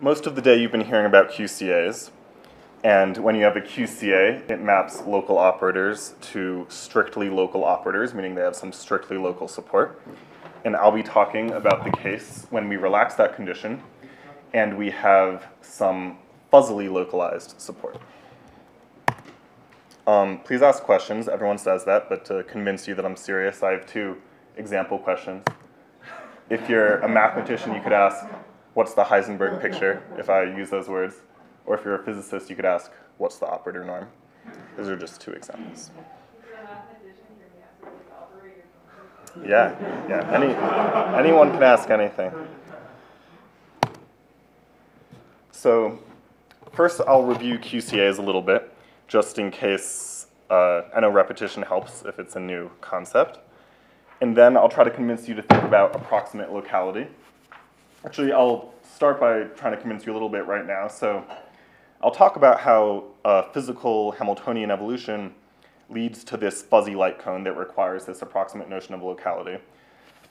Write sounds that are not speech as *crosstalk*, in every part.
most of the day you've been hearing about QCAs. And when you have a QCA, it maps local operators to strictly local operators, meaning they have some strictly local support. And I'll be talking about the case when we relax that condition and we have some fuzzily localized support. Um, please ask questions. Everyone says that, but to convince you that I'm serious, I have two example questions. If you're a mathematician, you could ask, what's the Heisenberg *laughs* picture, if I use those words. Or if you're a physicist, you could ask, what's the operator norm? Those are just two examples. Yeah, yeah. Any, anyone can ask anything. So first I'll review QCAs a little bit, just in case, uh, I know repetition helps if it's a new concept. And then I'll try to convince you to think about approximate locality. Actually, I'll start by trying to convince you a little bit right now. So I'll talk about how uh, physical Hamiltonian evolution leads to this fuzzy light cone that requires this approximate notion of locality.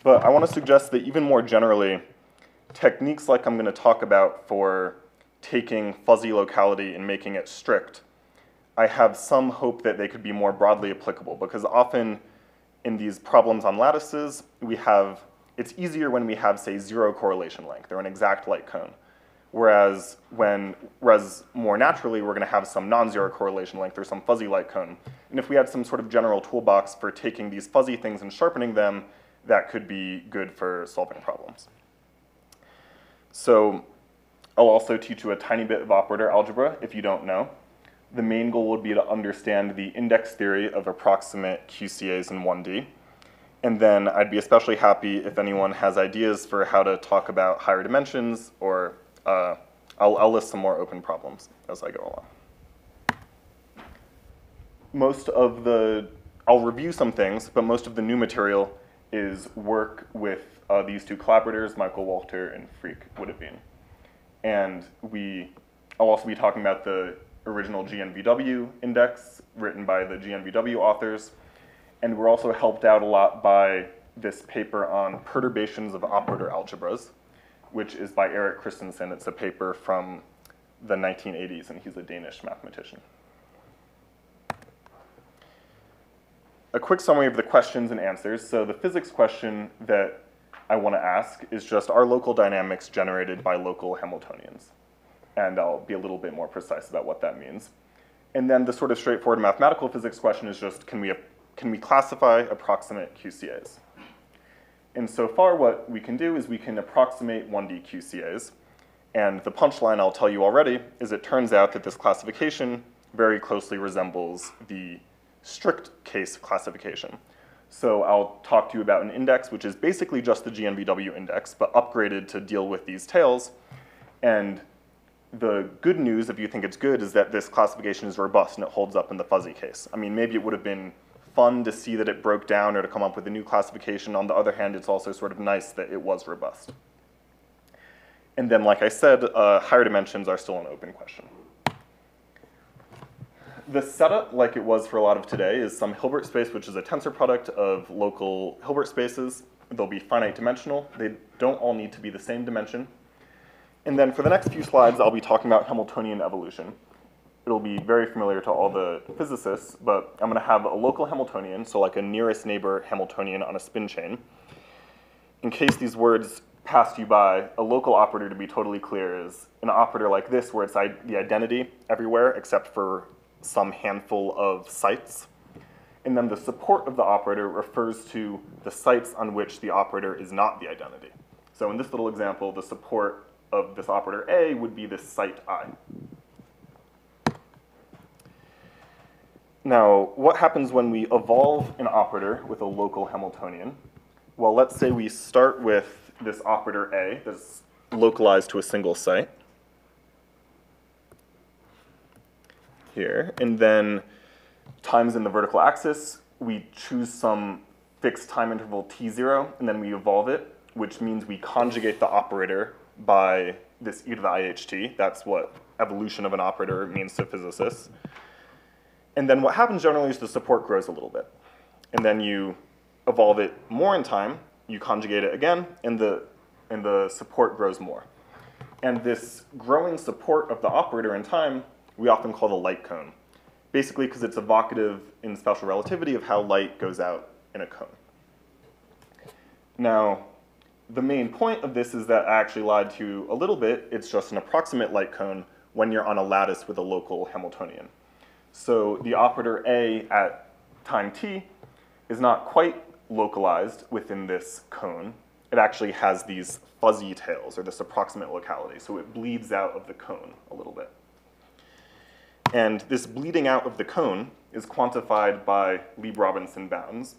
But I want to suggest that even more generally, techniques like I'm going to talk about for taking fuzzy locality and making it strict, I have some hope that they could be more broadly applicable because often in these problems on lattices, we have, it's easier when we have, say, zero correlation length or an exact light cone. Whereas when, whereas more naturally, we're gonna have some non-zero correlation length or some fuzzy light cone. And if we had some sort of general toolbox for taking these fuzzy things and sharpening them, that could be good for solving problems. So I'll also teach you a tiny bit of operator algebra if you don't know. The main goal would be to understand the index theory of approximate QCAs in 1D. And then I'd be especially happy if anyone has ideas for how to talk about higher dimensions or uh, I'll, I'll list some more open problems as I go along. Most of the, I'll review some things, but most of the new material is work with uh, these two collaborators, Michael Walter and Freek Witteveen. And we, I'll also be talking about the original GNVW index written by the GNVW authors. And we're also helped out a lot by this paper on perturbations of operator algebras, which is by Erik Christensen. It's a paper from the 1980s, and he's a Danish mathematician. A quick summary of the questions and answers. So the physics question that I want to ask is just, are local dynamics generated by local Hamiltonians? And I'll be a little bit more precise about what that means. And then the sort of straightforward mathematical physics question is just, can we, can we classify approximate QCAs? And so far what we can do is we can approximate 1D QCAs. And the punchline I'll tell you already is it turns out that this classification very closely resembles the strict case classification. So I'll talk to you about an index, which is basically just the GNVW index, but upgraded to deal with these tails. And the good news, if you think it's good, is that this classification is robust and it holds up in the fuzzy case. I mean, maybe it would have been fun to see that it broke down or to come up with a new classification. On the other hand, it's also sort of nice that it was robust. And then, like I said, uh, higher dimensions are still an open question. The setup, like it was for a lot of today, is some Hilbert space, which is a tensor product of local Hilbert spaces. They'll be finite dimensional. They don't all need to be the same dimension. And then for the next few slides, I'll be talking about Hamiltonian evolution it'll be very familiar to all the physicists, but I'm going to have a local Hamiltonian, so like a nearest neighbor Hamiltonian on a spin chain. In case these words passed you by, a local operator, to be totally clear, is an operator like this where it's the identity everywhere except for some handful of sites. And then the support of the operator refers to the sites on which the operator is not the identity. So in this little example, the support of this operator A would be this site I. Now, what happens when we evolve an operator with a local Hamiltonian? Well, let's say we start with this operator A that's localized to a single site. Here, and then times in the vertical axis, we choose some fixed time interval t0, and then we evolve it, which means we conjugate the operator by this e to the iht. That's what evolution of an operator means to physicists. And then what happens generally is the support grows a little bit. And then you evolve it more in time, you conjugate it again, and the, and the support grows more. And this growing support of the operator in time, we often call the light cone. Basically because it's evocative in special relativity of how light goes out in a cone. Now, the main point of this is that I actually lied to you a little bit. It's just an approximate light cone when you're on a lattice with a local Hamiltonian. So the operator A at time t is not quite localized within this cone. It actually has these fuzzy tails, or this approximate locality, so it bleeds out of the cone a little bit. And this bleeding out of the cone is quantified by Lieb-Robinson bounds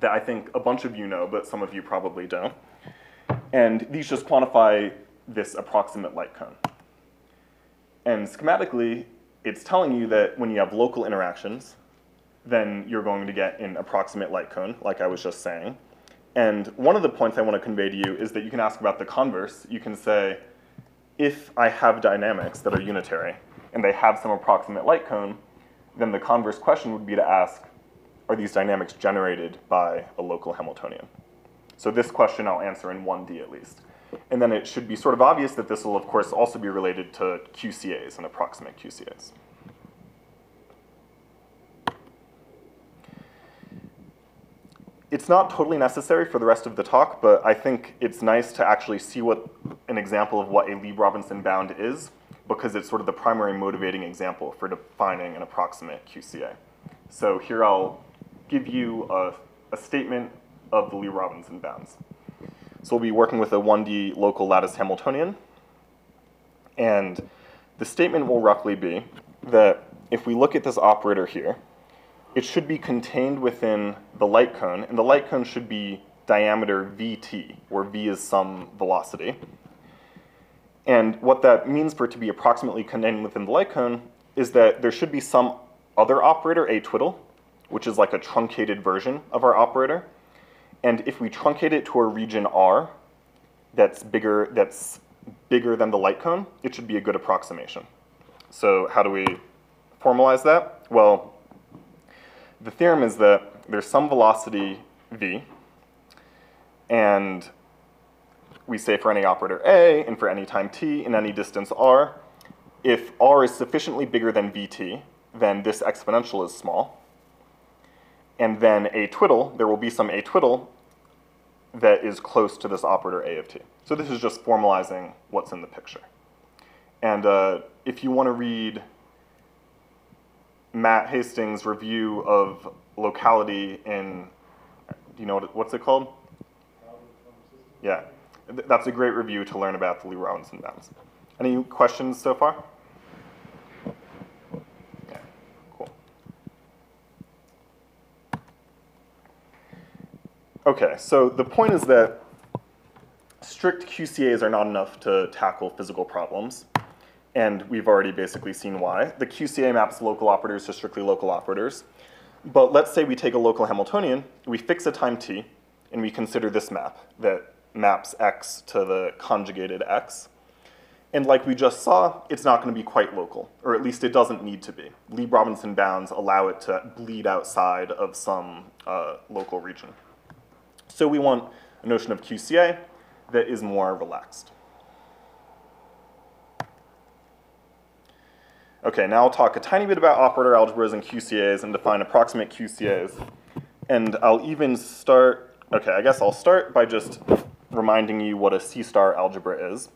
that I think a bunch of you know, but some of you probably don't. And these just quantify this approximate light cone. And schematically, it's telling you that when you have local interactions, then you're going to get an approximate light cone, like I was just saying. And one of the points I want to convey to you is that you can ask about the converse. You can say, if I have dynamics that are unitary, and they have some approximate light cone, then the converse question would be to ask, are these dynamics generated by a local Hamiltonian? So this question I'll answer in 1D at least. And then it should be sort of obvious that this will, of course, also be related to QCAs and approximate QCAs. It's not totally necessary for the rest of the talk, but I think it's nice to actually see what an example of what a Lieb-Robinson bound is, because it's sort of the primary motivating example for defining an approximate QCA. So here I'll give you a, a statement of the Lieb-Robinson bounds. So we'll be working with a 1D local lattice Hamiltonian. And the statement will roughly be that if we look at this operator here, it should be contained within the light cone, and the light cone should be diameter vt, where v is some velocity. And what that means for it to be approximately contained within the light cone is that there should be some other operator, a twiddle, which is like a truncated version of our operator. And if we truncate it to a region R that's bigger, that's bigger than the light cone, it should be a good approximation. So how do we formalize that? Well, the theorem is that there's some velocity v, and we say for any operator a, and for any time t, in any distance r, if r is sufficiently bigger than vt, then this exponential is small and then a twiddle, there will be some a twiddle that is close to this operator a of t. So this is just formalizing what's in the picture. And uh, if you want to read Matt Hastings' review of locality in, do you know what, what's it called? Yeah, that's a great review to learn about the Lieb-Robinson bounds. Any questions so far? Okay, so the point is that strict QCAs are not enough to tackle physical problems, and we've already basically seen why. The QCA maps local operators to strictly local operators, but let's say we take a local Hamiltonian, we fix a time t, and we consider this map that maps x to the conjugated x. And like we just saw, it's not going to be quite local, or at least it doesn't need to be. Lieb-Robinson bounds allow it to bleed outside of some uh, local region. So we want a notion of QCA that is more relaxed. Okay, now I'll talk a tiny bit about operator algebras and QCAs and define approximate QCAs. And I'll even start, okay, I guess I'll start by just reminding you what a C-star algebra is.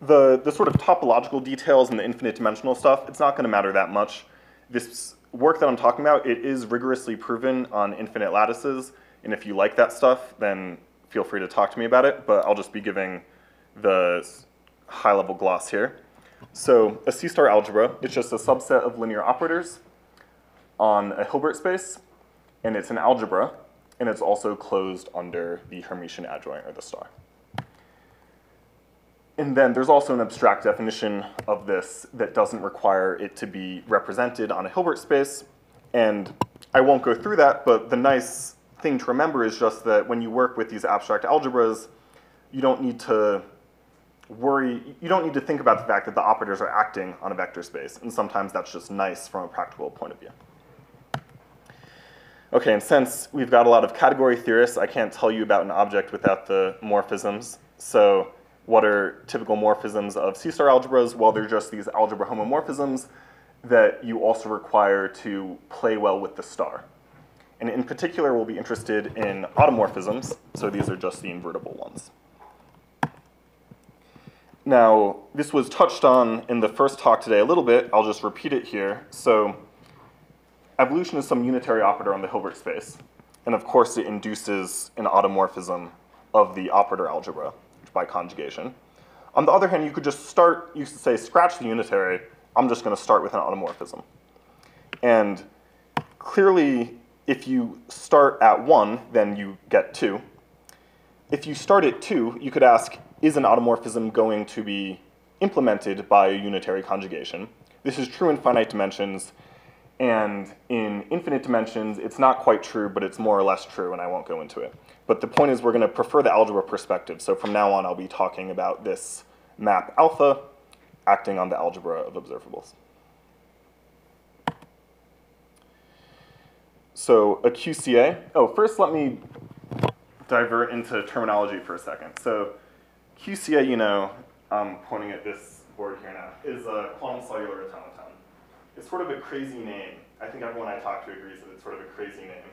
The, the sort of topological details and the infinite dimensional stuff, it's not going to matter that much. This work that I'm talking about, it is rigorously proven on infinite lattices, and if you like that stuff, then feel free to talk to me about it, but I'll just be giving the high level gloss here. So a C-star algebra, it's just a subset of linear operators on a Hilbert space, and it's an algebra, and it's also closed under the Hermitian adjoint, or the star. And then there's also an abstract definition of this that doesn't require it to be represented on a Hilbert space, and I won't go through that, but the nice thing to remember is just that when you work with these abstract algebras, you don't need to worry, you don't need to think about the fact that the operators are acting on a vector space, and sometimes that's just nice from a practical point of view. Okay, and since we've got a lot of category theorists, I can't tell you about an object without the morphisms. So what are typical morphisms of C-star algebras? Well, they're just these algebra homomorphisms that you also require to play well with the star. And in particular, we'll be interested in automorphisms, so these are just the invertible ones. Now, this was touched on in the first talk today a little bit. I'll just repeat it here. So evolution is some unitary operator on the Hilbert space. And of course, it induces an automorphism of the operator algebra by conjugation. On the other hand, you could just start, you could say, scratch the unitary. I'm just going to start with an automorphism. And clearly, if you start at 1, then you get 2. If you start at 2, you could ask, is an automorphism going to be implemented by a unitary conjugation? This is true in finite dimensions, and in infinite dimensions, it's not quite true, but it's more or less true, and I won't go into it. But the point is we're going to prefer the algebra perspective, so from now on I'll be talking about this map alpha acting on the algebra of observables. So a QCA, oh, first let me divert into terminology for a second. So QCA, you know, I'm pointing at this board here now, is a quantum cellular automaton. It's sort of a crazy name. I think everyone I talk to agrees that it's sort of a crazy name.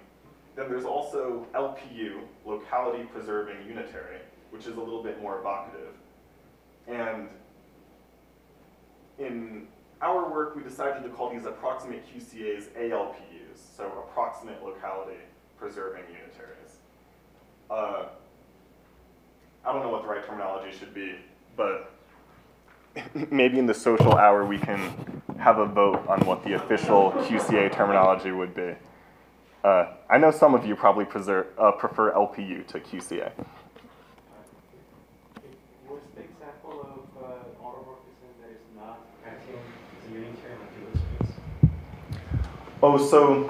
Then there's also LPU, locality preserving unitary, which is a little bit more evocative. And in our work, we decided to call these approximate QCAs ALPUs, so approximate locality preserving unitaries. Uh, I don't know what the right terminology should be, but *laughs* maybe in the social hour we can have a vote on what the official QCA terminology would be. Uh, I know some of you probably preserve, uh, prefer LPU to QCA. What's the example of uh, automorphism that is not acting as a unitary on space? Oh, so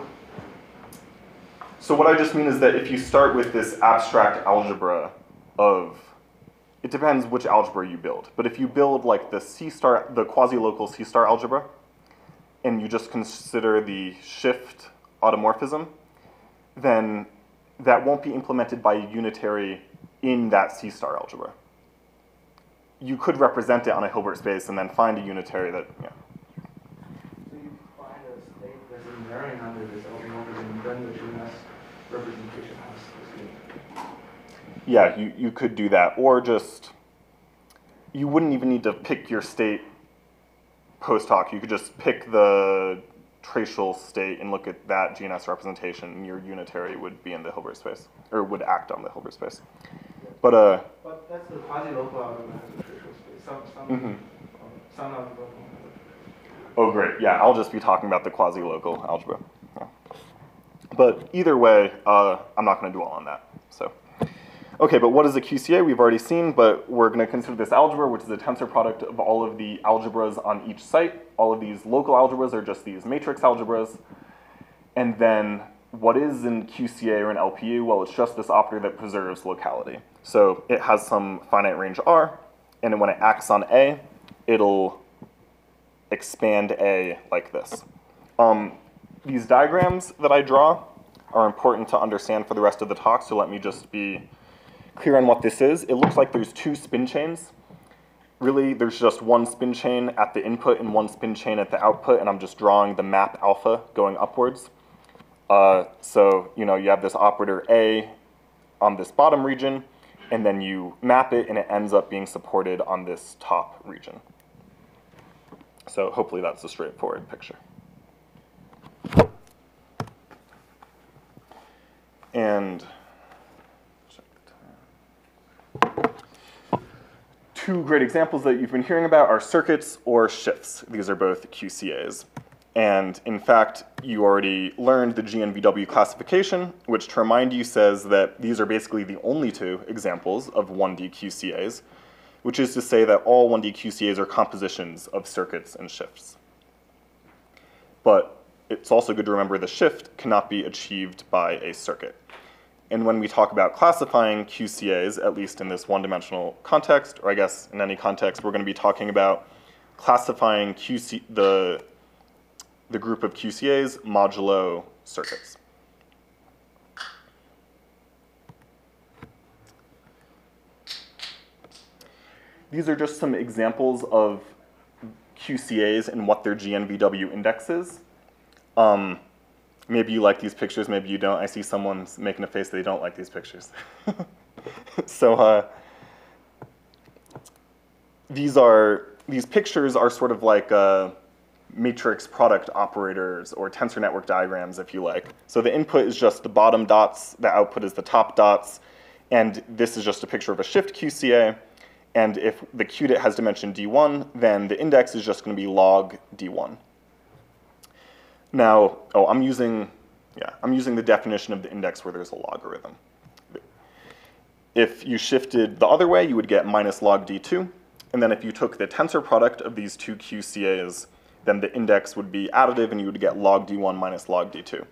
so what I just mean is that if you start with this abstract algebra of, it depends which algebra you build, but if you build like the C-star, the quasi-local C-star algebra, and you just consider the shift automorphism, then that won't be implemented by a unitary in that C-star algebra. You could represent it on a Hilbert space and then find a unitary that, yeah. So you find a state that's invariant under this automorphism, then the GNS representation has this unit. Yeah, you, you could do that. Or just, you wouldn't even need to pick your state post hoc. You could just pick the tracial state and look at that GNS representation, and your unitary would be in the Hilbert space, or would act on the Hilbert space. But, uh, But that's the quasi-local algebra has a tracial space. Some, some, Mhm. um, some algebra don't have a oh great, yeah, I'll just be talking about the quasi-local algebra. Yeah. But either way, uh, I'm not going to dwell on that. Okay, but what is a QCA? We've already seen, but we're going to consider this algebra, which is a tensor product of all of the algebras on each site. All of these local algebras are just these matrix algebras. And then what is in QCA or an LPU? Well, it's just this operator that preserves locality. So it has some finite range R, and when it acts on A, it'll expand A like this. Um, these diagrams that I draw are important to understand for the rest of the talk, so let me just be clear on what this is. It looks like there's two spin chains. Really, there's just one spin chain at the input and one spin chain at the output, and I'm just drawing the map alpha going upwards. Uh, so, you know, you have this operator A on this bottom region, and then you map it, and it ends up being supported on this top region. So hopefully that's a straightforward picture. And two great examples that you've been hearing about are circuits or shifts. These are both QCAs. And in fact, you already learned the GNVW classification, which to remind you says that these are basically the only two examples of 1D QCAs, which is to say that all 1D QCAs are compositions of circuits and shifts. But it's also good to remember the shift cannot be achieved by a circuit. And when we talk about classifying QCAs, at least in this one-dimensional context, or I guess in any context, we're going to be talking about classifying QC, the, the group of QCAs modulo circuits. these are just some examples of QCAs and what their GNVW index is. Um, maybe you like these pictures, maybe you don't. I see someone's making a face they don't like these pictures. *laughs* so uh, these are these pictures are sort of like uh, matrix product operators or tensor network diagrams, if you like. So the input is just the bottom dots, the output is the top dots, and this is just a picture of a shift QCA. And if the qudit has dimension d1, then the index is just going to be log d1. Now, oh, I'm using, yeah, I'm using the definition of the index where there's a logarithm. If you shifted the other way, you would get minus log d2. And then if you took the tensor product of these two QCAs, then the index would be additive and you would get log d1 minus log d2.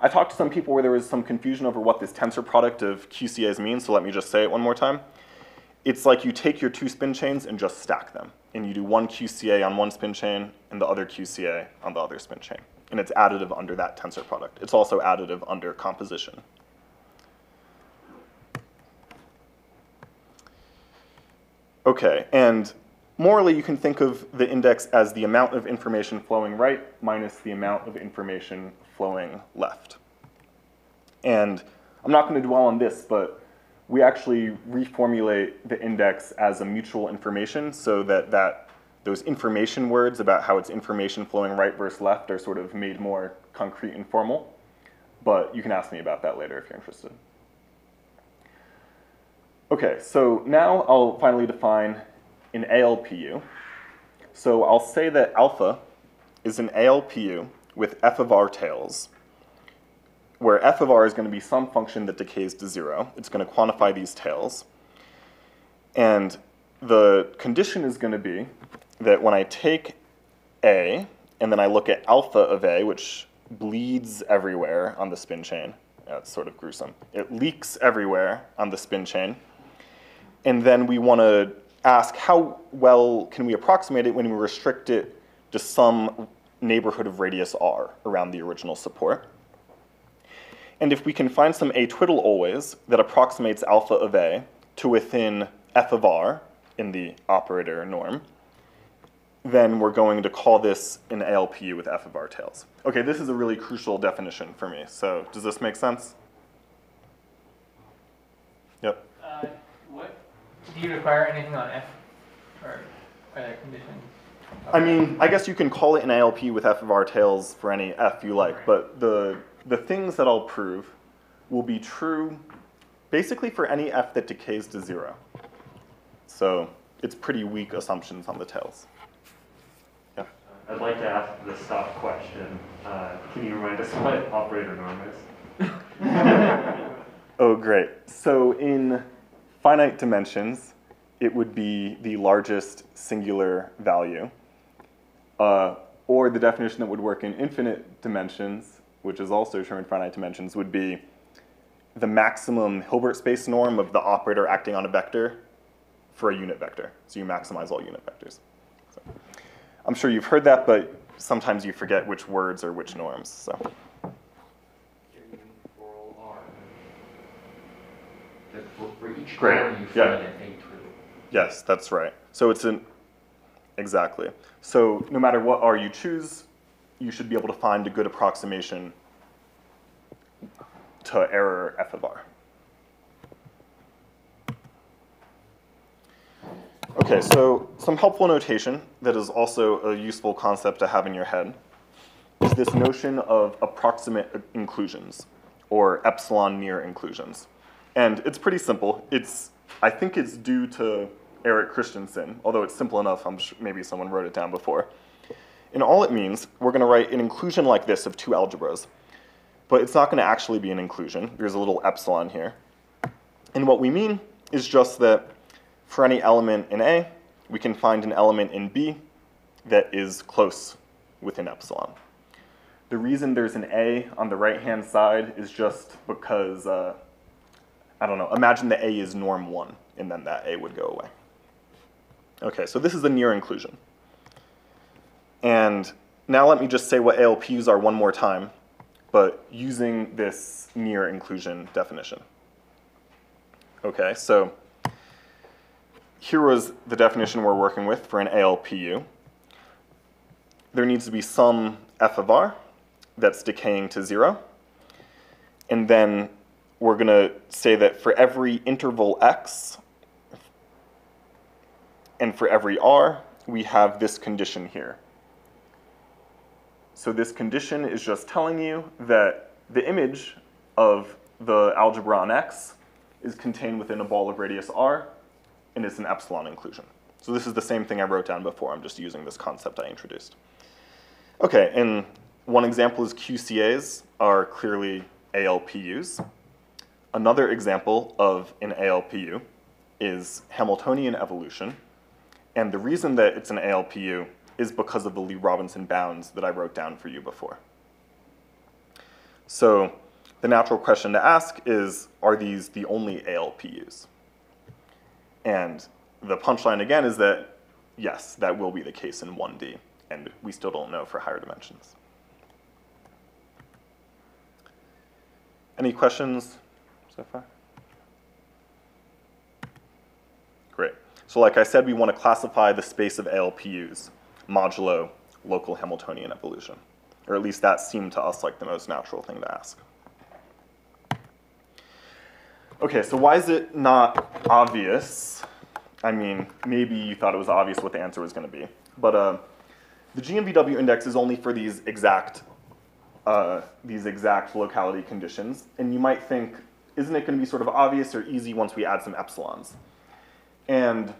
I talked to some people where there was some confusion over what this tensor product of QCAs means, so let me just say it one more time. It's like you take your two spin chains and just stack them. And you do one QCA on one spin chain and the other QCA on the other spin chain. And it's additive under that tensor product. It's also additive under composition. Okay, and morally you can think of the index as the amount of information flowing right minus the amount of information flowing left. And I'm not going to dwell on this, but we actually reformulate the index as a mutual information so that, that those information words about how it's information flowing right versus left are sort of made more concrete and formal. But you can ask me about that later if you're interested. Okay, so now I'll finally define an ALPU. So I'll say that alpha is an ALPU with f of r tails, where f of r is going to be some function that decays to zero. It's going to quantify these tails. And the condition is going to be that when I take A, and then I look at alpha of A, which bleeds everywhere on the spin chain, that's sort of gruesome. It leaks everywhere on the spin chain and then we want to ask how well can we approximate it when we restrict it to some neighborhood of radius r around the original support. And if we can find some a twiddle always that approximates alpha of a to within f of r in the operator norm, then we're going to call this an ALPU with f of r tails. Okay, this is a really crucial definition for me. So does this make sense? Yep. Uh, what, do you require anything on F, or are there conditions? I mean, I guess you can call it an ALP with f of r tails for any f you like, but the, the things that I'll prove will be true basically for any f that decays to zero. So it's pretty weak assumptions on the tails. I'd like to ask the stop question. Uh, Can you remind us what operator norm is? *laughs* Oh, great. So in finite dimensions, it would be the largest singular value. Uh, or the definition that would work in infinite dimensions, which is also true in finite dimensions, would be the maximum Hilbert space norm of the operator acting on a vector for a unit vector. So you maximize all unit vectors. So, I'm sure you've heard that, but sometimes you forget which words are which norms. So. oral R. That for, for each Great, you yeah. find an A twiddle. Yes, that's right. So it's an, exactly. So no matter what R you choose, you should be able to find a good approximation to error f of r. Okay, so some helpful notation that is also a useful concept to have in your head is this notion of approximate inclusions, or epsilon near inclusions. And it's pretty simple. It's, I think it's due to Erik Christensen, although it's simple enough, I'm sure maybe someone wrote it down before. And all it means, we're going to write an inclusion like this of two algebras. But it's not going to actually be an inclusion. There's a little epsilon here. And what we mean is just that for any element in A, we can find an element in B that is close within epsilon. The reason there's an A on the right-hand side is just because, uh, I don't know, imagine the A is norm 1, and then that A would go away. Okay, so this is a near inclusion. And now let me just say what ALPs are one more time, but using this near inclusion definition. Okay, so here was the definition we're working with for an ALPU. There needs to be some f of r that's decaying to zero. And then we're going to say that for every interval x and for every r, we have this condition here. So this condition is just telling you that the image of the algebra on X is contained within a ball of radius R, and it's an epsilon inclusion. So this is the same thing I wrote down before, I'm just using this concept I introduced. Okay, and one example is QCAs are clearly ALPUs. Another example of an ALPU is Hamiltonian evolution, and the reason that it's an ALPU is because of the Lieb-Robinson bounds that I wrote down for you before. So the natural question to ask is, are these the only ALPUs? And the punchline again is that, yes, that will be the case in 1D, and we still don't know for higher dimensions. Any questions so far? Great. So like I said, we want to classify the space of ALPUs modulo local Hamiltonian evolution. Or at least that seemed to us like the most natural thing to ask. Okay, so why is it not obvious? I mean, maybe you thought it was obvious what the answer was going to be. But uh, the GNVW index is only for these exact, uh, these exact locality conditions. And you might think, isn't it going to be sort of obvious or easy once we add some epsilons? And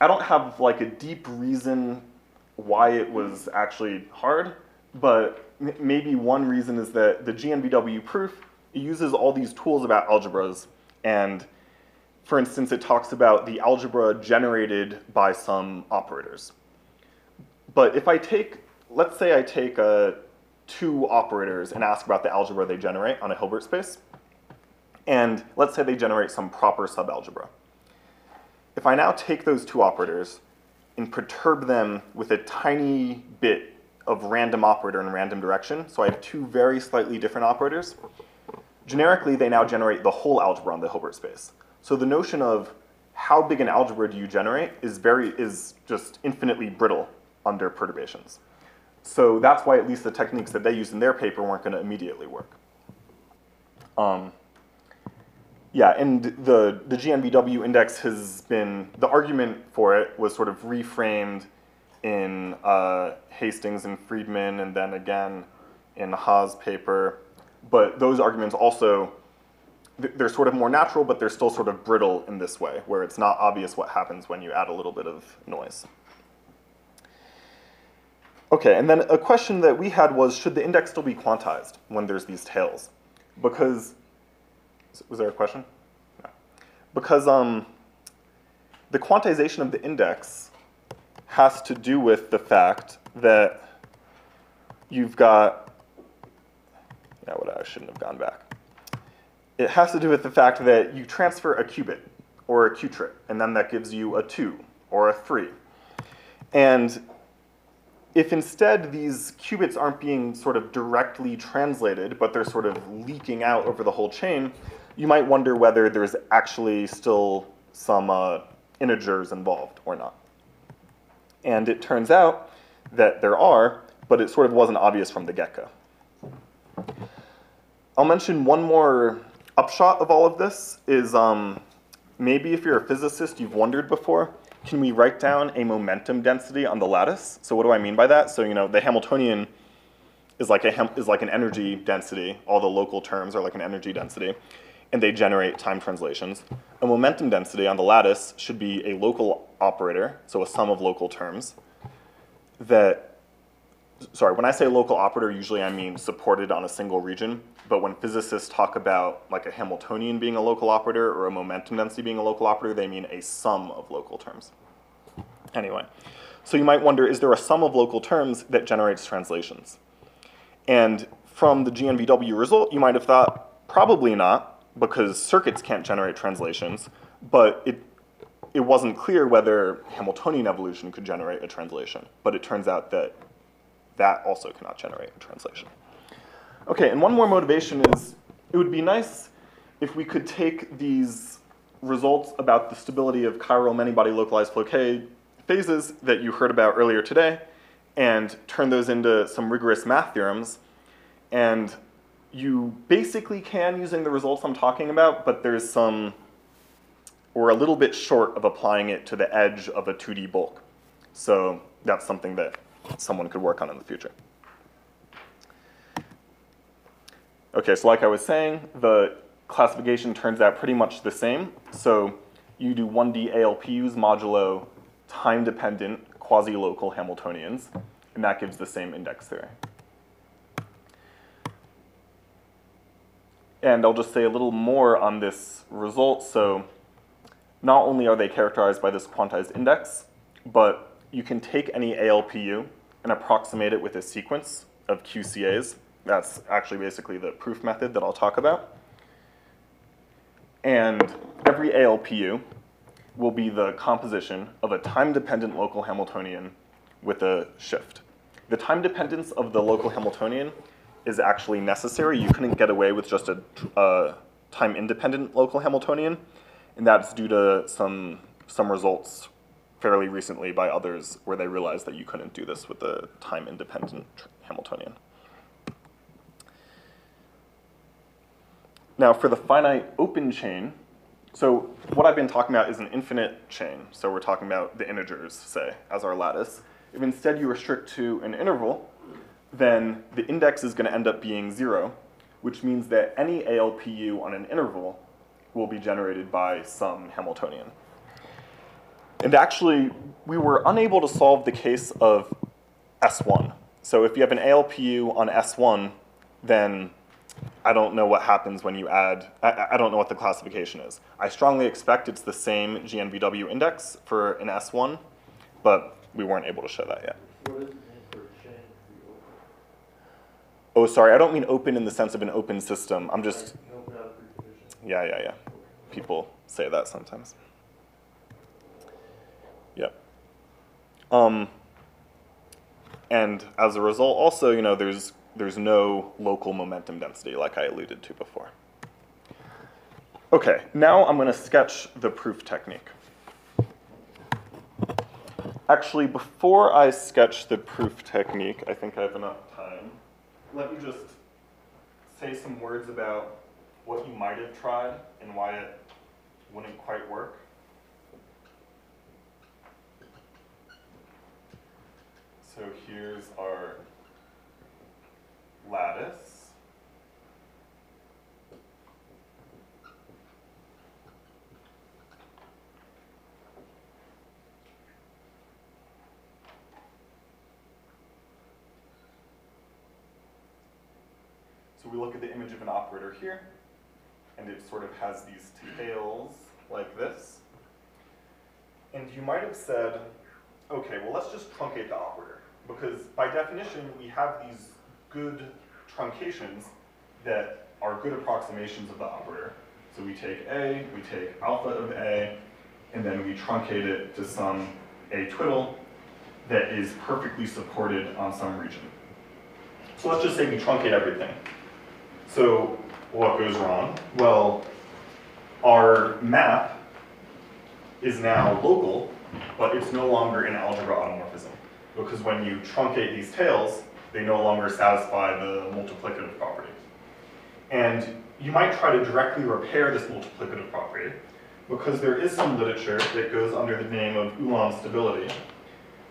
I don't have like a deep reason why it was actually hard, but maybe one reason is that the GNVW proof uses all these tools about algebras, and for instance, it talks about the algebra generated by some operators. But if I take, let's say I take uh, two operators and ask about the algebra they generate on a Hilbert space, and let's say they generate some proper subalgebra. If I now take those two operators and perturb them with a tiny bit of random operator in random direction. So I have two very slightly different operators. Generically, they now generate the whole algebra on the Hilbert space. So the notion of how big an algebra do you generate is very is just infinitely brittle under perturbations. So that's why at least the techniques that they used in their paper weren't going to immediately work. Um, yeah, and the, the GNVW index has been, the argument for it was sort of reframed in uh, Hastings and Freedman, and then again in Haah's paper. But those arguments also, they're sort of more natural, but they're still sort of brittle in this way, where it's not obvious what happens when you add a little bit of noise. Okay, and then a question that we had was, should the index still be quantized when there's these tails? Because was there a question? No. Because um, the quantization of the index has to do with the fact that you've got, yeah, what I shouldn't have gone back. It has to do with the fact that you transfer a qubit or a qutrit, and then that gives you a 2 or a 3. And if instead these qubits aren't being sort of directly translated, but they're sort of leaking out over the whole chain, you might wonder whether there's actually still some uh, integers involved or not. And it turns out that there are, but it sort of wasn't obvious from the get-go. I'll mention one more upshot of all of this is um, maybe if you're a physicist, you've wondered before, can we write down a momentum density on the lattice? So what do I mean by that? So you know the Hamiltonian is like a is like an energy density. All the local terms are like an energy density and they generate time translations. A momentum density on the lattice should be a local operator, so a sum of local terms, that, sorry, when I say local operator, usually I mean supported on a single region, but when physicists talk about like a Hamiltonian being a local operator or a momentum density being a local operator, they mean a sum of local terms. Anyway, so you might wonder, is there a sum of local terms that generates translations? And from the GNVW result, you might have thought, probably not, because circuits can't generate translations, but it, it wasn't clear whether Hamiltonian evolution could generate a translation. But it turns out that that also cannot generate a translation. Okay, and one more motivation is it would be nice if we could take these results about the stability of chiral many-body localized Floquet phases that you heard about earlier today and turn those into some rigorous math theorems. And you basically can using the results I'm talking about, but there's some, we're a little bit short of applying it to the edge of a 2D bulk. So that's something that someone could work on in the future. Okay, so like I was saying, the classification turns out pretty much the same. So you do 1D ALPUs modulo time-dependent quasi-local Hamiltonians, and that gives the same index theory. And I'll just say a little more on this result. So not only are they characterized by this quantized index, but you can take any ALPU and approximate it with a sequence of QCAs. That's actually basically the proof method that I'll talk about. And every ALPU will be the composition of a time-dependent local Hamiltonian with a shift. The time dependence of the local Hamiltonian is actually necessary. You couldn't get away with just a, a time-independent local Hamiltonian, and that's due to some, some results fairly recently by others where they realized that you couldn't do this with a time-independent Hamiltonian. Now for the finite open chain, so what I've been talking about is an infinite chain. So we're talking about the integers, say, as our lattice. If instead you restrict to an interval, then the index is going to end up being zero, which means that any ALPU on an interval will be generated by some Hamiltonian. And actually, we were unable to solve the case of S1. So if you have an ALPU on S1, then I don't know what happens when you add, I, I, don't know what the classification is. I strongly expect it's the same GNVW index for an S1, but we weren't able to show that yet. What is the name for chain for you? Oh, sorry, I don't mean open in the sense of an open system. I'm just, You open up precondition. yeah, yeah, yeah. People say that sometimes. Yep. Um, and as a result, also, you know, there's there's no local momentum density like I alluded to before. Okay, now I'm going to sketch the proof technique. Actually, before I sketch the proof technique, I think I have enough time. Let me just say some words about what you might have tried and why it wouldn't quite work. So here's our lattice. So we look at the image of an operator here, and it sort of has these tails like this. And you might have said, okay, well, let's just truncate the operator. Because by definition, we have these good truncations that are good approximations of the operator. So we take A, we take alpha of A, and then we truncate it to some A twiddle that is perfectly supported on some region. So let's just say we truncate everything. So what goes wrong? Well, our map is now local, but it's no longer an algebra automorphism. Because when you truncate these tails, they no longer satisfy the multiplicative property. And you might try to directly repair this multiplicative property because there is some literature that goes under the name of Ulam stability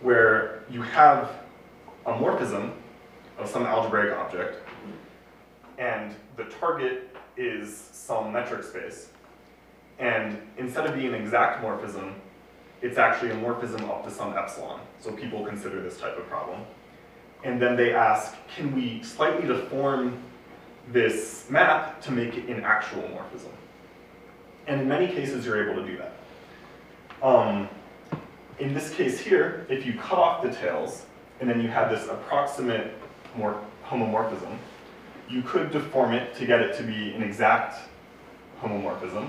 where you have a morphism of some algebraic object and the target is some metric space. And instead of being an exact morphism, it's actually a morphism up to some epsilon. So people consider this type of problem. And then they ask, can we slightly deform this map to make it an actual morphism? And in many cases, you're able to do that. Um, in this case here, if you cut off the tails, and then you have this approximate homomorphism, you could deform it to get it to be an exact homomorphism,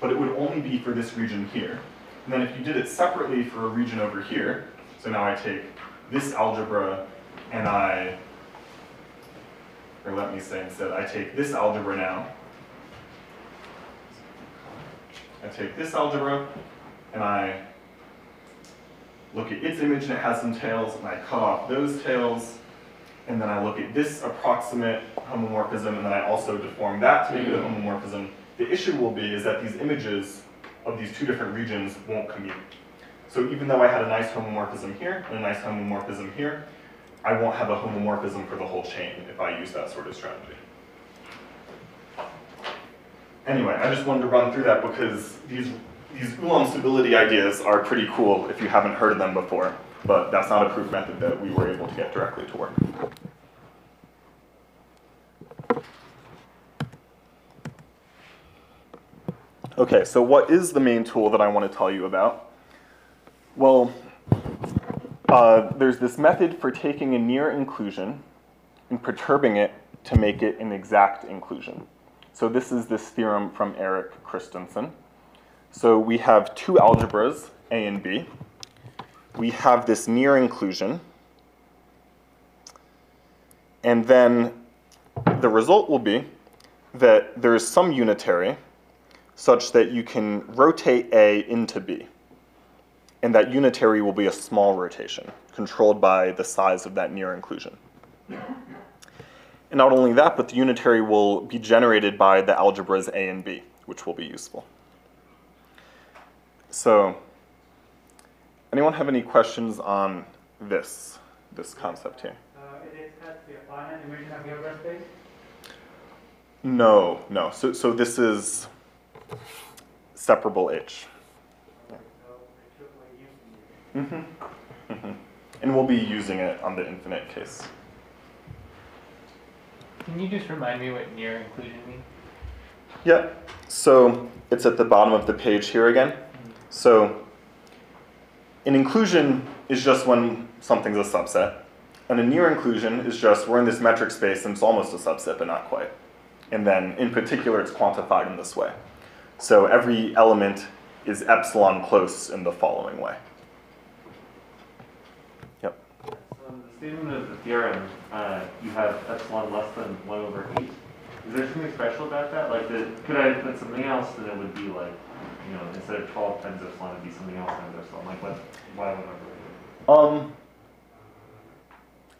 but it would only be for this region here. And then if you did it separately for a region over here, so now I take this algebra and I, or let me say instead, I take this algebra now, I take this algebra and I look at its image and it has some tails and I cut off those tails and then I look at this approximate homomorphism and then I also deform that to make it a mm. homomorphism. The issue will be is that these images of these two different regions won't commute. So even though I had a nice homomorphism here and a nice homomorphism here, I won't have a homomorphism for the whole chain if I use that sort of strategy. Anyway, I just wanted to run through that because these, these Ulam stability ideas are pretty cool if you haven't heard of them before, but that's not a proof method that we were able to get directly to work. Okay, so what is the main tool that I want to tell you about? Well, uh, there's this method for taking a near inclusion and perturbing it to make it an exact inclusion. So this is this theorem from Erik Christensen. So we have two algebras, A and B. We have this near inclusion. And then the result will be that there is some unitary such that you can rotate A into B. And that unitary will be a small rotation, controlled by the size of that near inclusion. And not only that, but the unitary will be generated by the algebras A and B, which will be useful. So, anyone have any questions on this, this concept here? Uh, it has to be a finite dimension of Hilbert space? No, no. So, so this is separable H. So it should be used. Mm-hmm. Mm-hmm. *laughs* And we'll be using it on the infinite case. Can you just remind me what near inclusion means? Yep. So it's at the bottom of the page here again. So an inclusion is just when something's a subset. And a near inclusion is just we're in this metric space and it's almost a subset, but not quite. And then in particular, it's quantified in this way. So every element is epsilon close in the following way. Yep. So in the statement of the theorem, uh, you have epsilon less than one over eight. Is there something special about that? Like, the, could I put something else and it would be like, you know, instead of twelve times epsilon, it'd be something else times epsilon? Like, what, why would I? Um,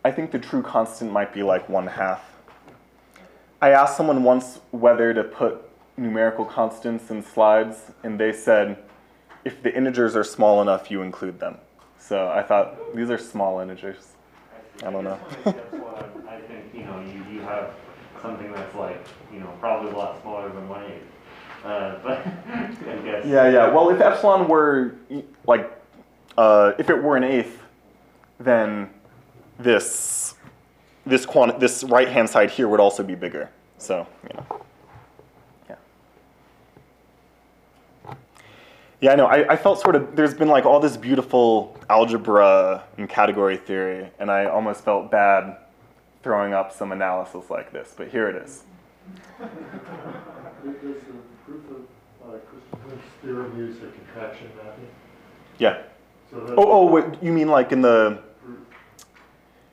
I think the true constant might be like one half. I asked someone once whether to put numerical constants in slides, and they said if the integers are small enough, you include them. So I thought these are small integers. I don't know. guess what makes epsilon, I think, you know, you, you have something that's like, you know, probably a lot smaller than one eighth. Uh, *laughs* but I guess. Yeah, yeah. Well, if epsilon were like, uh, if it were an eighth, then this this quant this right hand side here would also be bigger. So you know, Yeah, I know. I, I felt sort of there's been like all this beautiful algebra and category theory, and I almost felt bad throwing up some analysis like this, but here it is. Does the proof of uh, Christensen's theorem use a contraction mapping? Yeah. So Oh, oh, what, you mean like in the?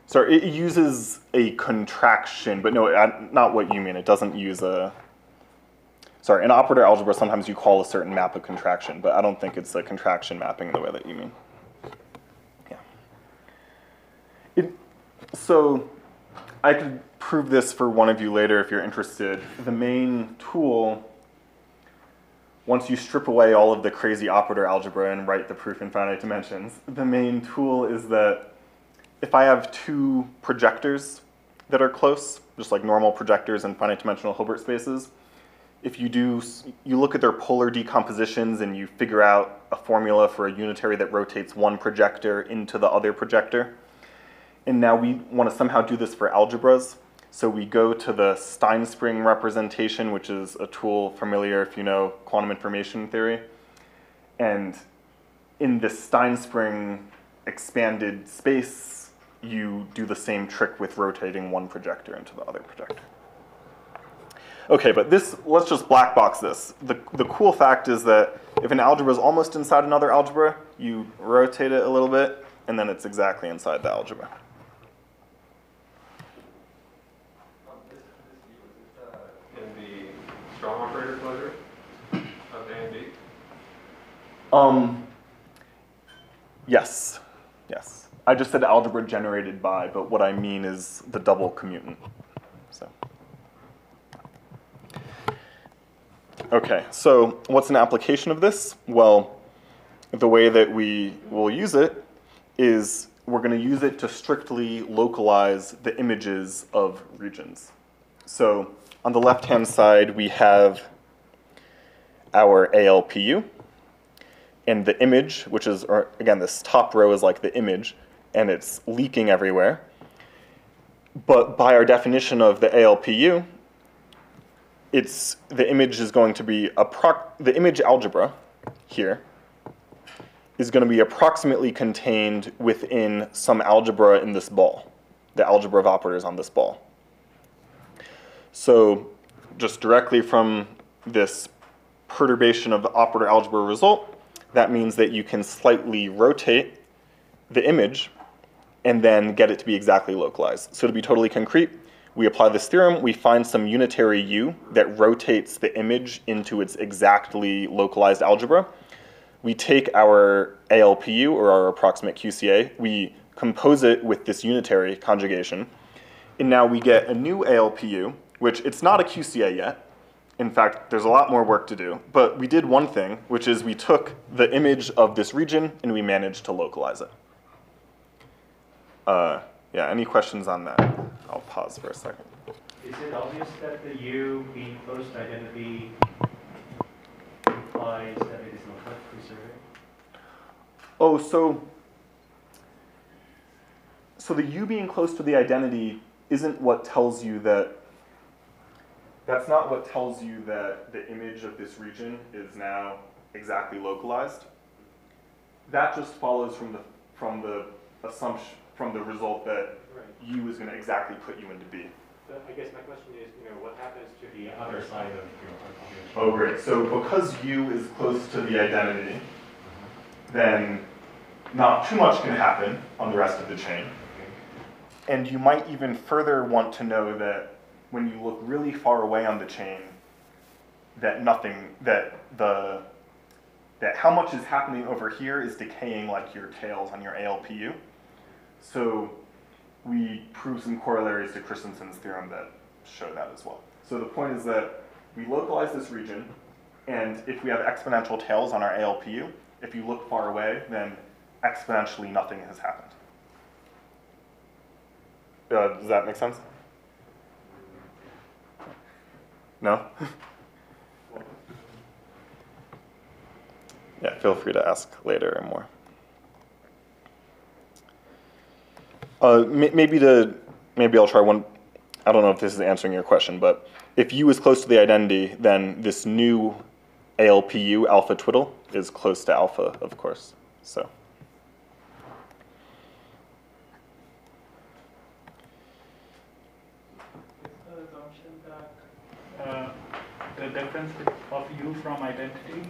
Sorry, it uses a contraction, but no, not what you mean. It doesn't use a. Sorry, in operator algebra, sometimes you call a certain map a contraction, but I don't think it's a contraction mapping in the way that you mean. Yeah. It, so, I could prove this for one of you later if you're interested. The main tool once you strip away all of the crazy operator algebra and write the proof in finite dimensions, the main tool is that if I have two projectors that are close, just like normal projectors in finite dimensional Hilbert spaces, if you do, you look at their polar decompositions and you figure out a formula for a unitary that rotates one projector into the other projector. And now we want to somehow do this for algebras. So we go to the Stinespring representation, which is a tool familiar if you know quantum information theory. And in this Stinespring expanded space, you do the same trick with rotating one projector into the other projector. Okay, but this, let's just black box this. The, the cool fact is that if an algebra is almost inside another algebra, you rotate it a little bit, and then it's exactly inside the algebra. Um, this, this view, is it, in the strong operator closure of A and B? Yes, yes. I just said algebra generated by, but what I mean is the double commutant. So. Okay, so what's an application of this? Well, the way that we will use it is we're going to use it to strictly localize the images of regions. So on the left-hand side, we have our ALPU, and the image, which is, or again, this top row is like the image, and it's leaking everywhere. But by our definition of the ALPU, it's the image is going to be appro- the image algebra here is going to be approximately contained within some algebra in this ball, the algebra of operators on this ball. So just directly from this perturbation of the operator algebra result, that means that you can slightly rotate the image and then get it to be exactly localized. So to be totally concrete, we apply this theorem, we find some unitary u that rotates the image into its exactly localized algebra. We take our ALPU, or our approximate QCA, we compose it with this unitary conjugation, and now we get a new ALPU, which it's not a QCA yet. In fact, there's a lot more work to do, but we did one thing, which is we took the image of this region and we managed to localize it. Uh, yeah, any questions on that? I'll pause for a second. Is it obvious that the U being close to identity implies that it is not preserving? Oh, so so the U being close to the identity isn't what tells you that. That's not what tells you that the image of this region is now exactly localized. That just follows from the from the assumption from the result that Right. U is going to exactly put you into B. I guess my question is, you know, what happens to the other side of your Oh, great. So because U is close to the identity, uh-huh. then not too much can happen on the rest of the chain. And you might even further want to know that when you look really far away on the chain, that nothing, that the, that how much is happening over here is decaying like your tails on your ALPU. So we prove some corollaries to Christensen's theorem that show that as well. So the point is that we localize this region, and if we have exponential tails on our ALPU, if you look far away, then exponentially nothing has happened. Uh, does that make sense? No? *laughs* yeah, feel free to ask later or more. Uh, may- maybe to, maybe I'll try one, I don't know if this is answering your question, but if U is close to the identity, then this new ALPU, alpha twiddle, is close to alpha, of course, so. the uh, the difference of u from identity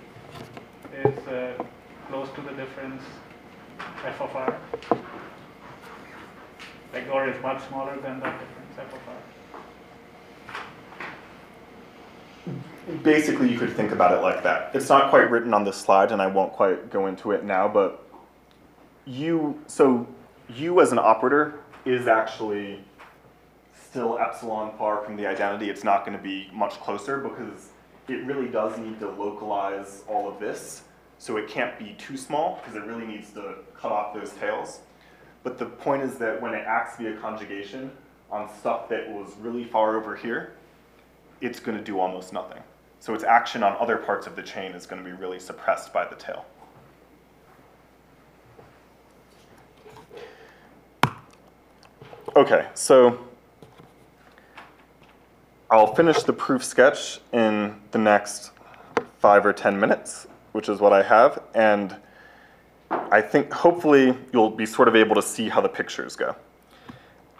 is uh, close to the difference f of r? Or is much smaller than that difference of? Basically, you could think about it like that. It's not quite written on this slide, and I won't quite go into it now, but you, so U as an operator is actually still epsilon far from the identity. It's not going to be much closer because it really does need to localize all of this. So it can't be too small because it really needs to cut off those tails. But the point is that when it acts via conjugation on stuff that was really far over here, it's going to do almost nothing. So its action on other parts of the chain is going to be really suppressed by the tail. Okay, so I'll finish the proof sketch in the next five or 10 minutes, which is what I have, and I think hopefully you'll be sort of able to see how the pictures go.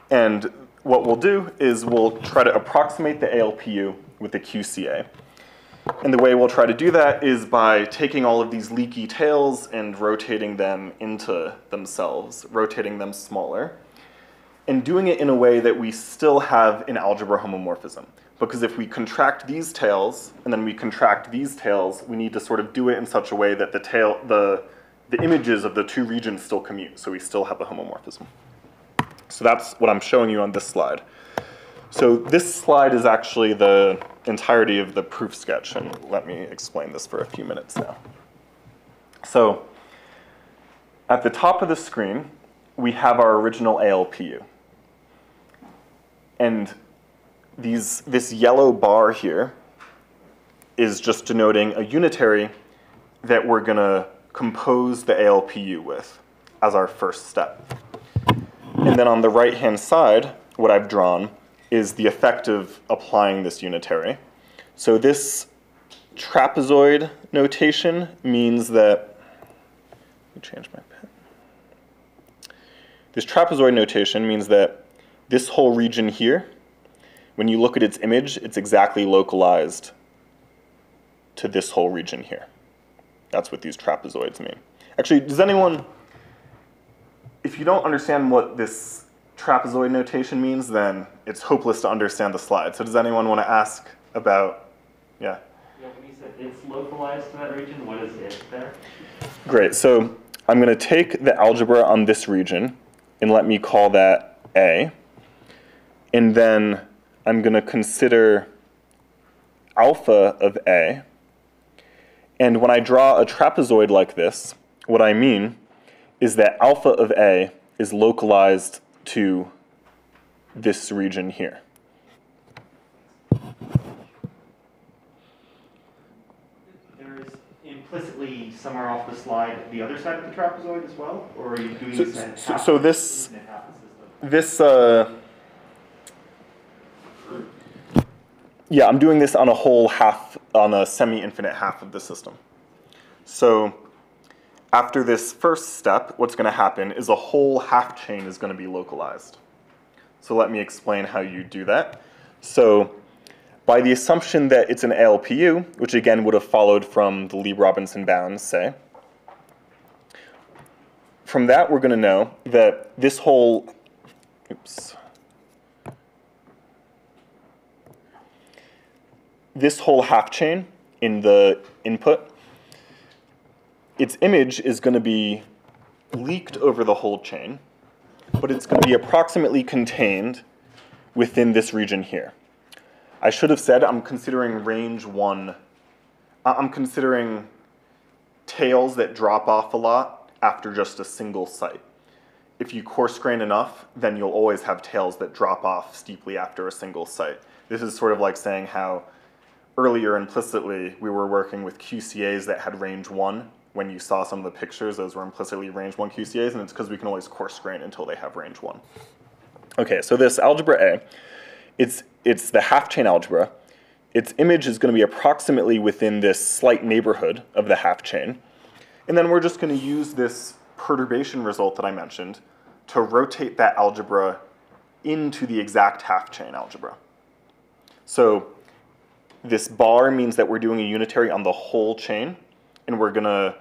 And what we'll do is we'll try to approximate the ALPU with the QCA. And the way we'll try to do that is by taking all of these leaky tails and rotating them into themselves, rotating them smaller, and doing it in a way that we still have an algebra homomorphism. because if we contract these tails and then we contract these tails, we need to sort of do it in such a way that the tail, the, the images of the two regions still commute, so we still have a homomorphism. So that's what I'm showing you on this slide. So this slide is actually the entirety of the proof sketch, and let me explain this for a few minutes now. So at the top of the screen, we have our original ALPU. And these, this yellow bar here is just denoting a unitary that we're going to compose the ALPU with as our first step. And then on the right-hand side, what I've drawn is the effect of applying this unitary. So this trapezoid notation means that, let me change my pen. This trapezoid notation means that this whole region here, when you look at its image, it's exactly localized to this whole region here. That's what these trapezoids mean. Actually, does anyone, if you don't understand what this trapezoid notation means, then it's hopeless to understand the slide. So does anyone want to ask about, yeah? Yeah, when you said it's localized to that region, what is it there? Great, so I'm going to take the algebra on this region and let me call that A. And then I'm going to consider alpha of A. And when I draw a trapezoid like this, what I mean is that alpha of A is localized to this region here. There is implicitly somewhere off the slide the other side of the trapezoid as well, or are you doing So- this so- so this- system and half? This, uh, yeah, I'm doing this on a whole half, on a semi-infinite half of the system. So after this first step, what's going to happen is a whole half chain is going to be localized. So let me explain how you do that. So by the assumption that it's an ALPU, which again would have followed from the Lieb-Robinson bounds, say, from that we're going to know that this whole oops. This whole half chain in the input, its image is going to be leaked over the whole chain, but it's going to be approximately contained within this region here. I should have said I'm considering range one. I- I'm considering tails that drop off a lot after just a single site if you coarse grain enough, then you'll always have tails that drop off steeply after a single site. This is sort of like saying how earlier implicitly we were working with QCAs that had range one. When you saw some of the pictures, those were implicitly range one QCAs, and it's because we can always coarse grain until they have range one. Okay, so this algebra A, it's, it's the half chain algebra. Its image is going to be approximately within this slight neighborhood of the half chain. And then we're just going to use this perturbation result that I mentioned to rotate that algebra into the exact half chain algebra. So this bar means that we're doing a unitary on the whole chain, and we're gonna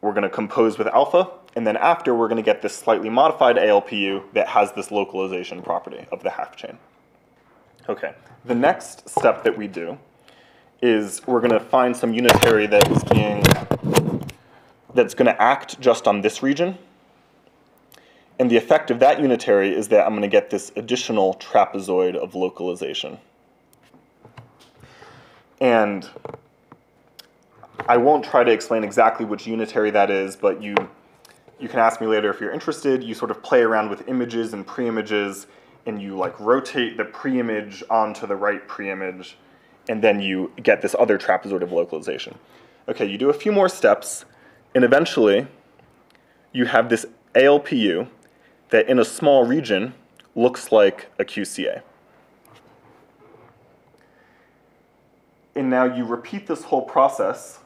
we're gonna compose with alpha, and then after we're gonna get this slightly modified ALPU that has this localization property of the half chain. Okay, the next step that we do is we're gonna find some unitary that is being that's to act just on this region. And the effect of that unitary is that I'm to get this additional trapezoid of localization. And I won't try to explain exactly which unitary that is, but you, you can ask me later if you're interested. You sort of play around with images and pre-images, and you like rotate the pre-image onto the right pre-image, and then you get this other trapezoid of localization. Okay, you do a few more steps, and eventually, you have this ALPU that in a small region looks like a QCA. And now you repeat this whole process,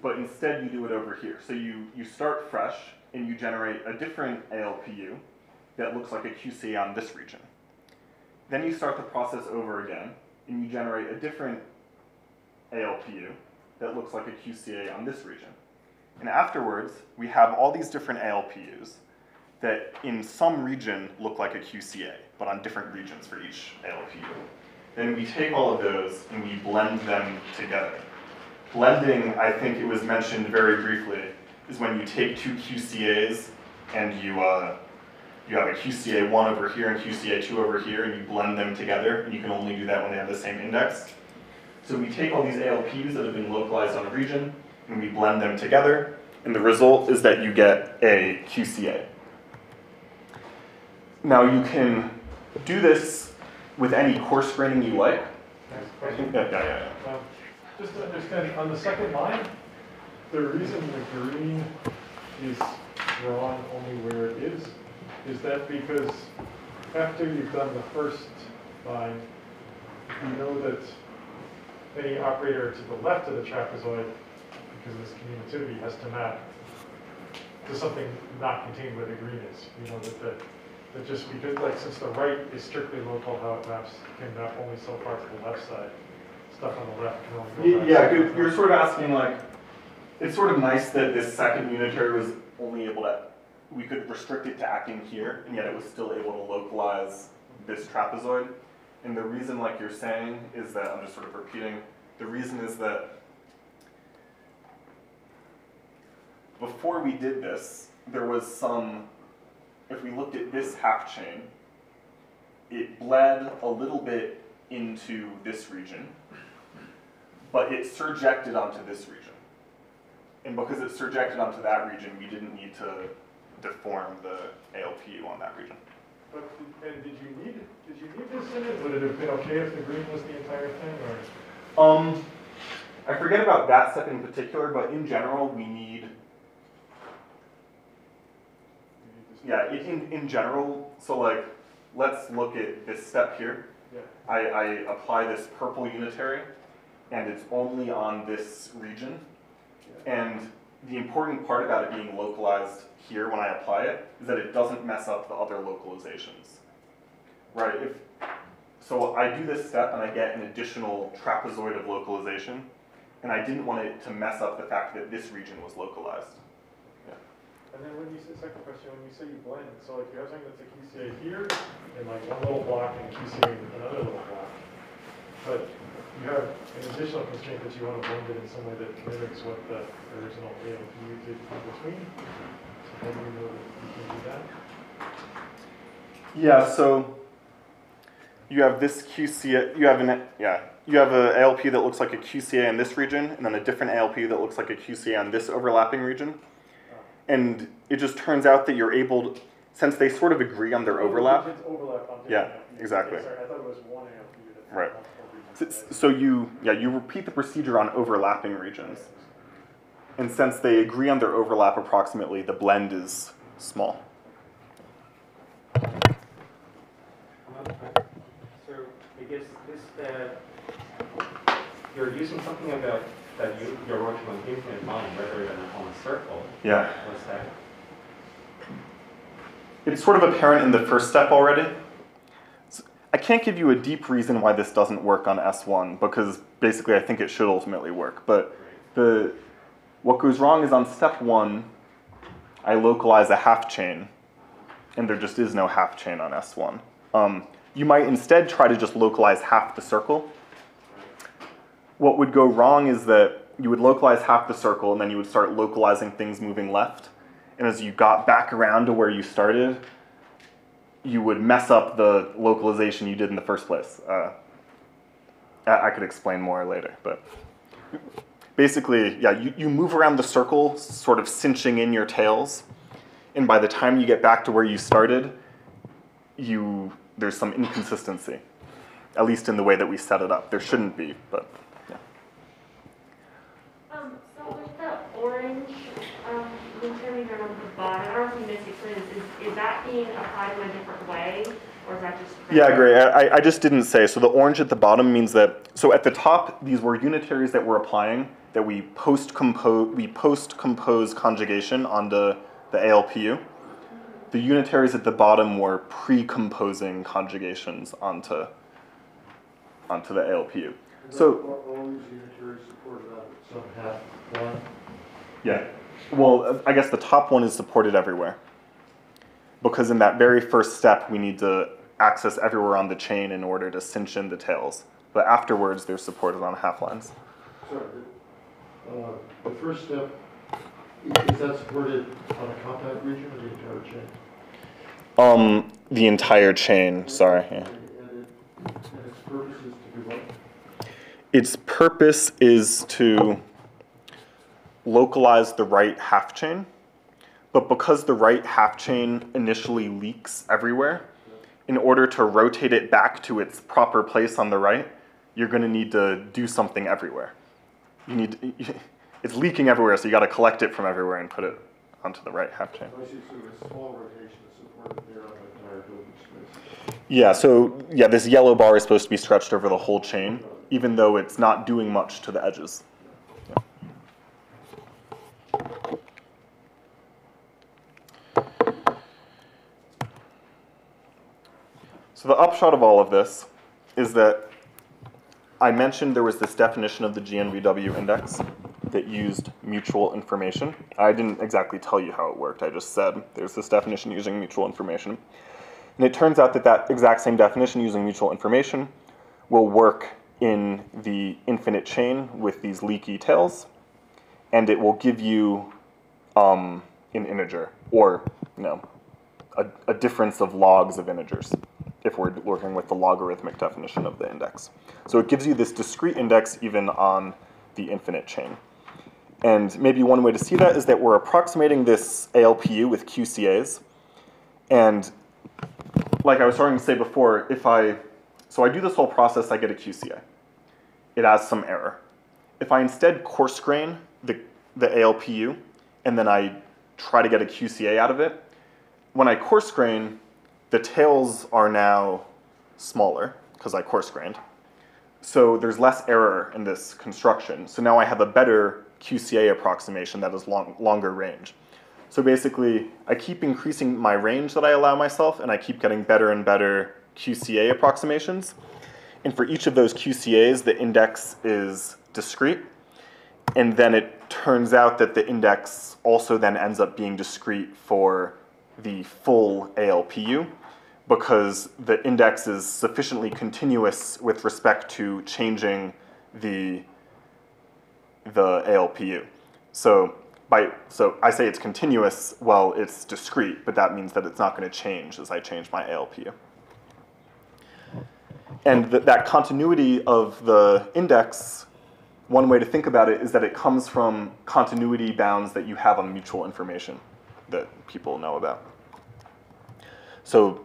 but instead you do it over here. So you, you start fresh and you generate a different ALPU that looks like a QCA on this region. Then you start the process over again and you generate a different ALPU that looks like a QCA on this region. And afterwards, we have all these different ALPUs that in some region look like a QCA, but on different regions for each ALPU. Then we take all of those and we blend them together. Blending, I think it was mentioned very briefly, is when you take two QCAs and you, uh, you have a QCA one over here and QCA two over here, and you blend them together, and you can only do that when they have the same index. So we take all these ALPs that have been localized on a region, and we blend them together, and the result is that you get a QCA. Now you can do this with any coarse graining you like. Yeah, question. yeah, yeah, yeah. Um, Just to understand, on the second line, the reason the green is drawn only where it is, is that because after you've done the first line, you know that any operator to the left of the trapezoid, because of this commutativity, has to map to something not contained where the green is. You know, that the, that just because, like, since the right is strictly local, how it maps, can map only so far to the left side. Stuff on the left can only go back. Yeah, you're, you're sort of asking like, it's sort of nice that this second unitary was only able to, we could restrict it to acting here, and yet it was still able to localize this trapezoid. And the reason, like you're saying, is that, I'm just sort of repeating, the reason is that before we did this, there was some, if we looked at this half chain, it bled a little bit into this region, but it surjected onto this region. And because it surjected onto that region, we didn't need to deform the ALPU on that region. But, did- and did you need, did you need this in it? Would it have been okay if the green was the entire thing, or? Um, I forget about that step in particular, but in general, we need, you need this? Yeah, in, in, in general, so like, let's look at this step here. Yeah. I, I apply this purple unitary, and it's only on this region. And the important part about it being localized here when I apply it is that it doesn't mess up the other localizations. Right, if, so I do this step and I get an additional trapezoid of localization, and I didn't want it to mess up the fact that this region was localized. And then when you say, second question, when you say you blend, so like you have something that's a QCA here, and like one little block and QCA in another little block. But you have an additional constraint that you want to blend it in some way that mimics what the original ALPU did in between. So how do you know that you can do that? Yeah, so you have this QCA, you have an, yeah, you have a ALP that looks like a QCA in this region, and then a different ALP that looks like a QCA on this overlapping region. And it just turns out that you're able, to, since they sort of agree on their overlap, regions overlap on different Yeah, exactly. Okay, Sorry, I thought it was one ALPU Right. multiple so you, yeah, you repeat the procedure on overlapping regions. And since they agree on their overlap approximately, the blend is small. So I guess this, uh, you're using something about that you, you're working on infinite line rather than on a circle. Yeah. What's that? It's sort of apparent in the first step already. I can't give you a deep reason why this doesn't work on S1 because basically I think it should ultimately work. But the what goes wrong is on step one, I localize a half chain, and there just is no half chain on S1. Um, you might instead try to just localize half the circle. What would go wrong is that you would localize half the circle and then you would start localizing things moving left. And as you got back around to where you started, you would mess up the localization you did in the first place. Uh, I I could explain more later, but basically, yeah, you, you move around the circle, sort of cinching in your tails, and by the time you get back to where you started, you there's some inconsistency, at least in the way that we set it up. There shouldn't be, but yeah. Um, so with the orange, um, unitary down on the bottom, I don't know if you missed it, is, is that being applied in a different way, or is that just? Yeah, great. I, I just didn't say. So the orange at the bottom means that. So at the top, these were unitaries that we're applying that we post compose we post compose conjugation onto the ALPU. The unitaries at the bottom were pre-composing conjugations onto onto the ALPU. So Are all these unitaries supported out at some half one? yeah. Well, I guess the top one is supported everywhere. Because in that very first step, we need to access everywhere on the chain in order to cinch in the tails. But afterwards, they're supported on half lines. Sorry, uh, the first step, is that supported on a contact region or the entire chain? Um, the entire chain, sorry. yeah. And it, and its purpose is to do what? Its purpose is to localize the right half chain, but because the right half chain initially leaks everywhere, in order to rotate it back to its proper place on the right, you're going to need to do something everywhere. You need *laughs* it's leaking everywhere, so you got to collect it from everywhere and put it onto the right half chain. I see, so a small rotation is supported there on the entire building space. Yeah, so yeah, this yellow bar is supposed to be stretched over the whole chain, even though it's not doing much to the edges. So the upshot of all of this is that I mentioned there was this definition of the GNVW index that used mutual information. I didn't exactly tell you how it worked. I just said there's this definition using mutual information. And it turns out that that exact same definition using mutual information will work in the infinite chain with these leaky tails, and it will give you um, an integer, or you know, a, a difference of logs of integers, if we're working with the logarithmic definition of the index. So it gives you this discrete index even on the infinite chain. And maybe one way to see that is that we're approximating this ALPU with QCAs, and like I was starting to say before, if I, so I do this whole process, I get a QCA. It has some error. If I instead coarse grain the, the ALPU, and then I try to get a QCA out of it, when I coarse grain, the tails are now smaller, because I coarse grained. So there's less error in this construction. So now I have a better QCA approximation that is long, longer range. So basically, I keep increasing my range that I allow myself, and I keep getting better and better QCA approximations. And for each of those QCAs, the index is discrete. And then it turns out that the index also then ends up being discrete for the full ALPU because the index is sufficiently continuous with respect to changing the, the ALPU. So by, so I say it's continuous, well, it's discrete, but that means that it's not going to change as I change my ALPU. And th that continuity of the index, one way to think about it is that it comes from continuity bounds that you have on mutual information that people know about. So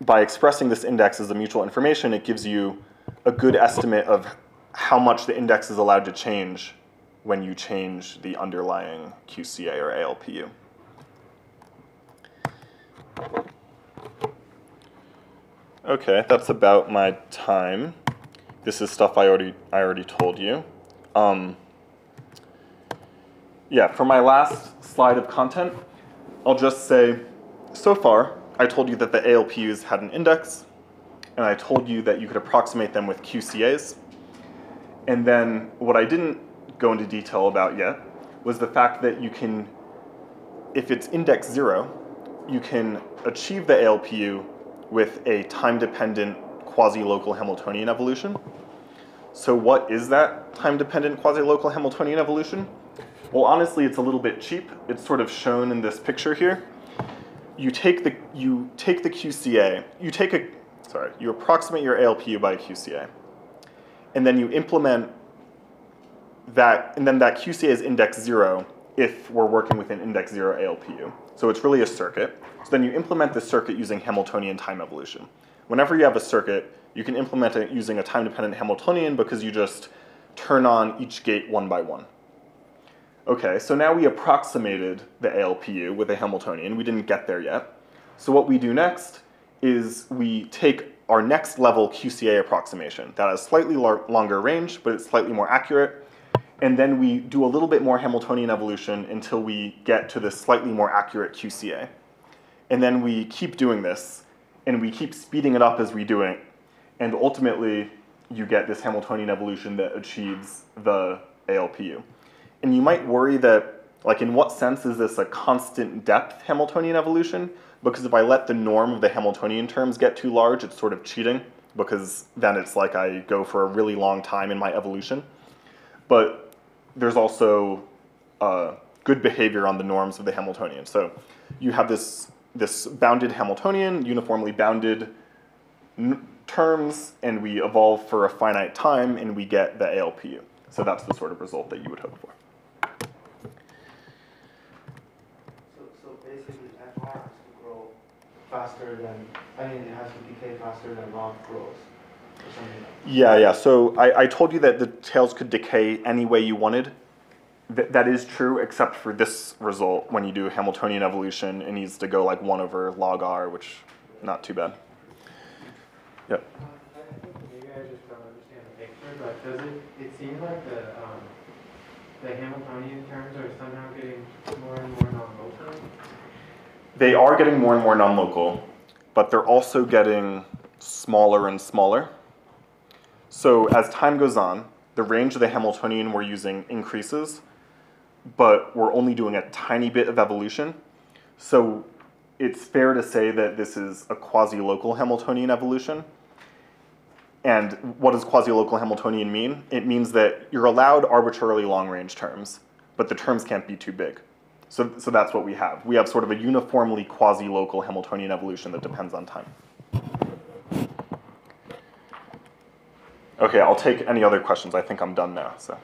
by expressing this index as a mutual information, it gives you a good estimate of how much the index is allowed to change when you change the underlying QCA or ALPU. Okay, that's about my time. This is stuff I already I already told you. Um, yeah, for my last slide of content, I'll just say, so far, I told you that the ALPUs had an index, and I told you that you could approximate them with QCAs. And then what I didn't go into detail about yet was the fact that you can, if it's index zero, you can achieve the ALPU with a time-dependent quasi-local Hamiltonian evolution. So what is that time-dependent quasi-local Hamiltonian evolution? Well, honestly, it's a little bit cheap. It's sort of shown in this picture here. You take the you take the QCA. You take a sorry. You approximate your ALPU by a QCA, and then you implement that, and then that QCA is index zero if we're working with an index zero ALPU. So it's really a circuit. So then you implement this circuit using Hamiltonian time evolution. Whenever you have a circuit, you can implement it using a time-dependent Hamiltonian because you just turn on each gate one by one. Okay, so now we approximated the ALPU with a Hamiltonian. We didn't get there yet. So what we do next is we take our next level QCA approximation that has slightly longer range, but it's slightly more accurate. And then we do a little bit more Hamiltonian evolution until we get to this slightly more accurate QCA. And then we keep doing this, and we keep speeding it up as we do it. And ultimately, you get this Hamiltonian evolution that achieves the ALPU. And you might worry that Like, in what sense is this a constant depth Hamiltonian evolution? Because if I let the norm of the Hamiltonian terms get too large, it's sort of cheating, because then it's like I go for a really long time in my evolution. But there's also uh, good behavior on the norms of the Hamiltonian. So you have this, this bounded Hamiltonian, uniformly bounded terms, and we evolve for a finite time, and we get the ALPU. So that's the sort of result that you would hope for. So, so basically FR has to grow faster than, I mean, it has to decay faster than log grows, or something like Yeah, yeah. So I, I told you that the tails could decay any way you wanted. Th- that is true, except for this result. When you do Hamiltonian evolution, it needs to go like 1 over log r, which not too bad. Yep. Uh, I I think maybe I just don't understand the picture, but does it, it seems like the, um, the Hamiltonian terms are somehow getting more and more non-local. They are getting more and more non-local, but they're also getting smaller and smaller. So as time goes on, the range of the Hamiltonian we're using increases, but we're only doing a tiny bit of evolution. So it's fair to say that this is a quasi-local Hamiltonian evolution. And what does quasi-local Hamiltonian mean? It means that you're allowed arbitrarily long-range terms, but the terms can't be too big. So, so that's what we have. We have sort of a uniformly quasi-local Hamiltonian evolution that depends on time. Okay, I'll take any other questions. I think I'm done now. So.